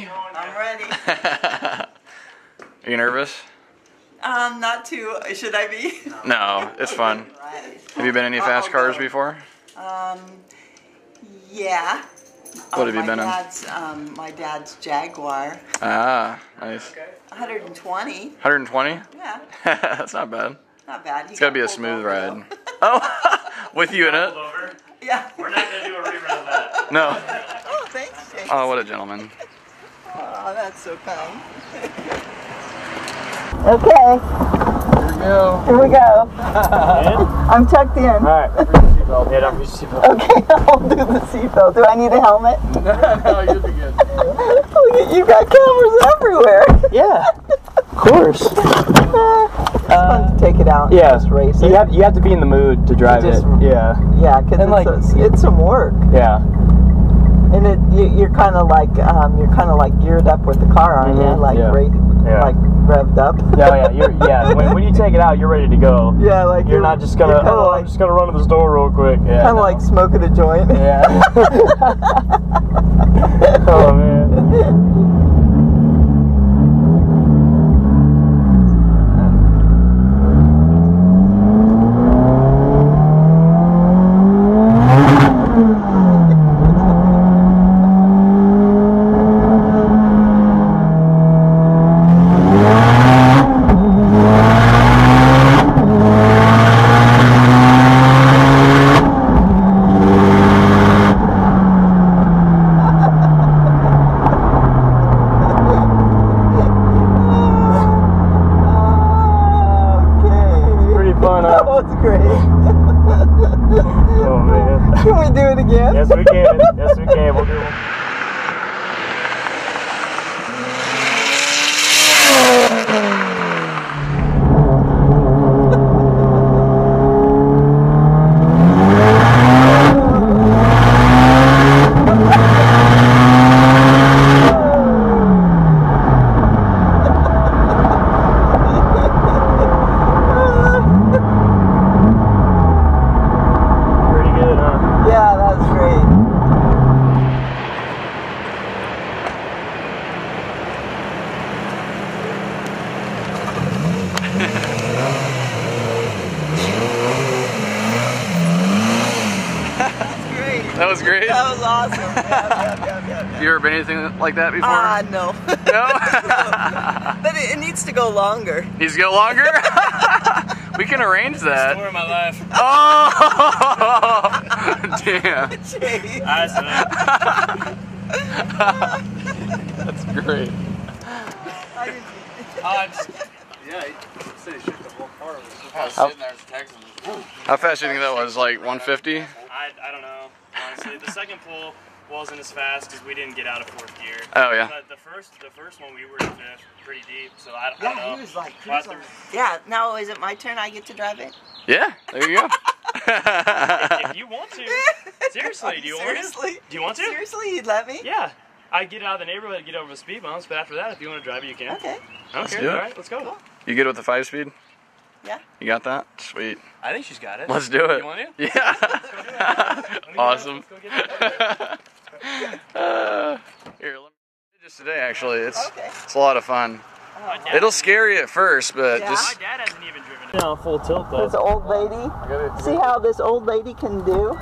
ready? I'm ready. Are you nervous? Um, not too. Should I be? No, it's fun. Have you been in any fast cars before? Um, yeah. What have oh, you been in? Um, my dad's Jaguar. Ah, nice. 120. 120? Yeah. That's not bad. Not bad. It's got to be a smooth ride. Oh, with you in it? Yeah. We're not going to do a rerun of that. No. Oh, thanks, James. Oh, what a gentleman. Oh, that's so kind. okay, Here we go. here we go. I'm tucked in. Alright, yeah, don't be seatbelt. Okay, I'll do the seatbelt. Do I need a helmet? no, you'll be good. Look at you got cameras everywhere. Yeah, of course. it's fun to take it out. and yeah. just race it. You have you have to be in the mood to drive Just- it. Yeah, yeah, because it's, like- a- it's some work, yeah. You, you're kind of like um, you're kind of like geared up with the car, aren't you? Mhm, Like yeah. ra- Yeah. like revved up. Yeah, yeah, you're, yeah. When, when you take it out, you're ready to go. yeah, like You're not just gonna. You're oh, like I'm just gonna run to the store real quick. Yeah. kind of no. like smoking a joint. Yeah. oh man. okay. Pretty fun, That huh? was great. Oh man. Can we do it again? Yes, we can. Yes, we can. We'll do it. Pretty good, huh? Yeah, that's great. That's great. That was great. That was awesome. Yeah, yeah, yeah, yeah, yeah. You ever been anything like that before? Ah, no. no? but it, it needs to go longer. Needs to go longer? we can arrange that. Story of my life. Oh! Damn. Jay. That's great. I didn't- Yeah, he said he shook the whole car. How- sitting there texting. How fast do you think that was? Like 150? I, I don't know. Honestly, the second pull wasn't as fast because we didn't get out of fourth gear. Oh, yeah. But the first, the first one we were pretty deep. So I, I don't know. Yeah, he was like, he was like- yeah. Now is it my turn? I get to drive it. Yeah, there you go. if you want to, seriously, do you want to? Seriously? Do you want to? Seriously, you'd let me? Yeah. I get out of the neighborhood, to get over the speed bumps, but after that, if you want to drive it, you can. Okay. I don't Let's do it. All right, let's go. You good with the five speed? Yeah. You got that? Sweet. I think she's got it. Let's do it. You want to? Yeah. awesome. Let's go get it. Uh, here, let me just today actually. It's Okay. it's a lot of fun. My dad- It'll scare you at first, but Yeah. My just dad hasn't even driven it. Yeah, full tilt though. This old lady. See how this old lady can do?